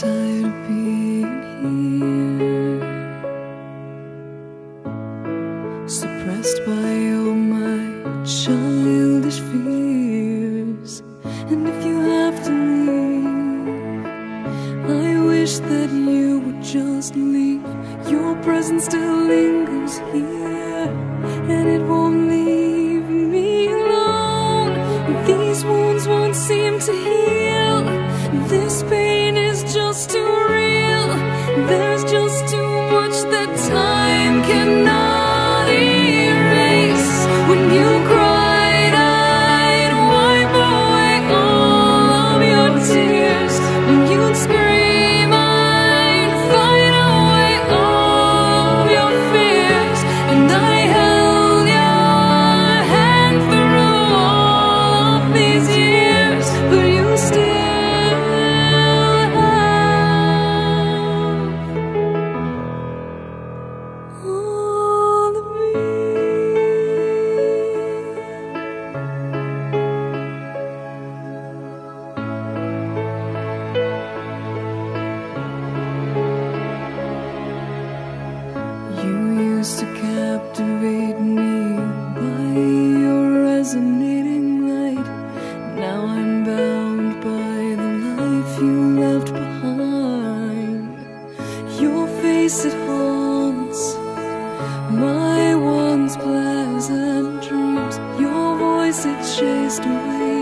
tired of being here. Suppressed by all my childish fears. And if you have to leave I wish that you would just leave. Your presence still lingers here And it won't you left behind. Your face it haunts My once pleasant dreams. Your voice it chased away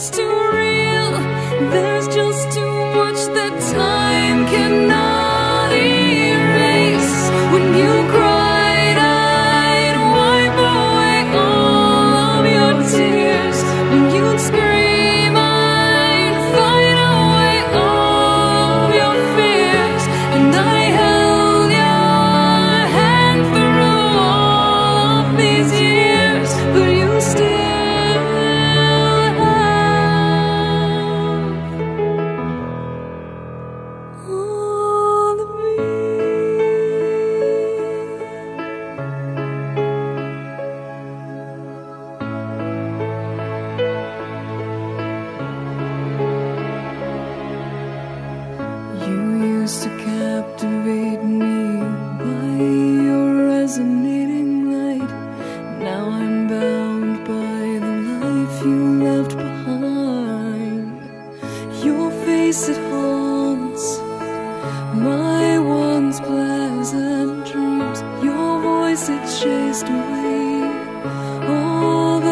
just to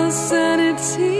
insanity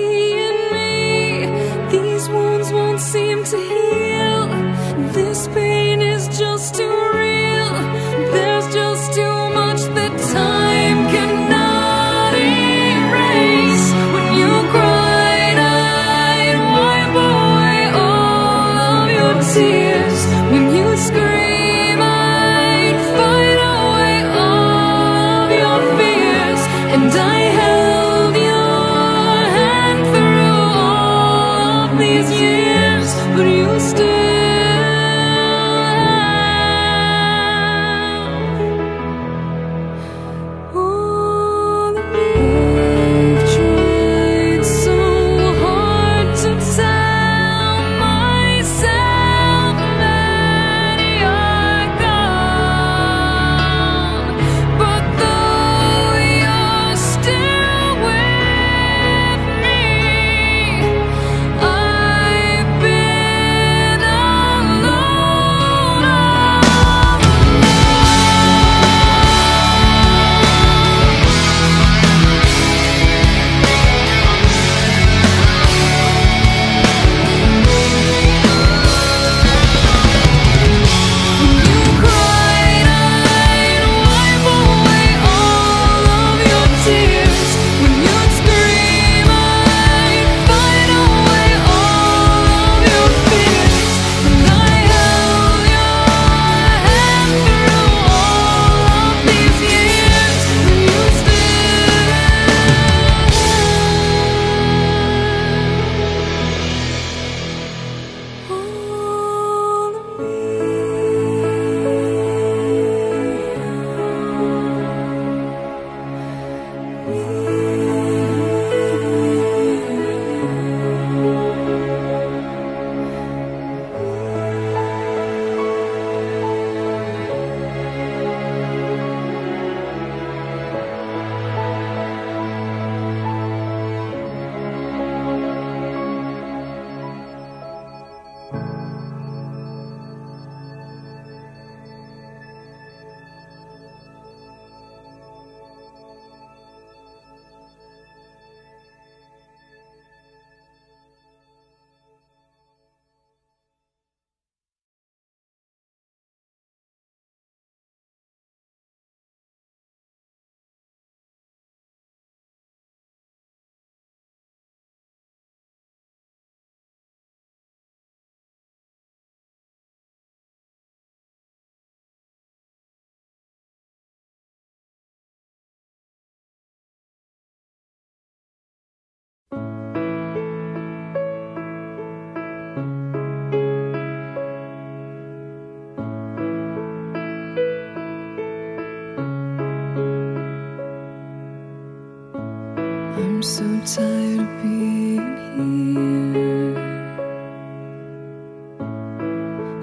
so tired of being here.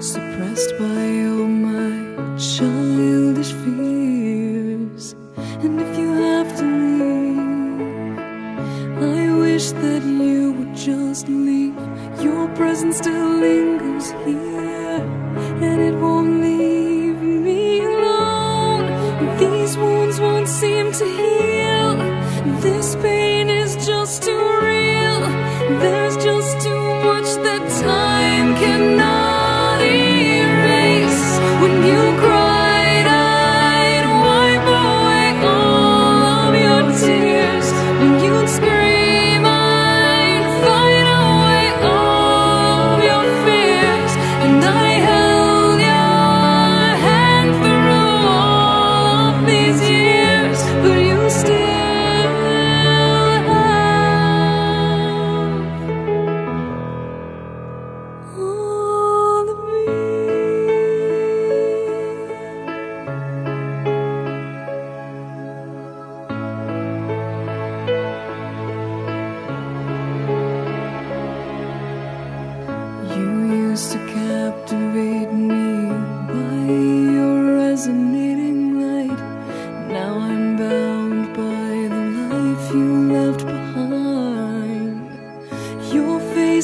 Suppressed by all my childish fears. And if you have to leave I wish that you would just leave Your presence to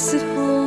Your face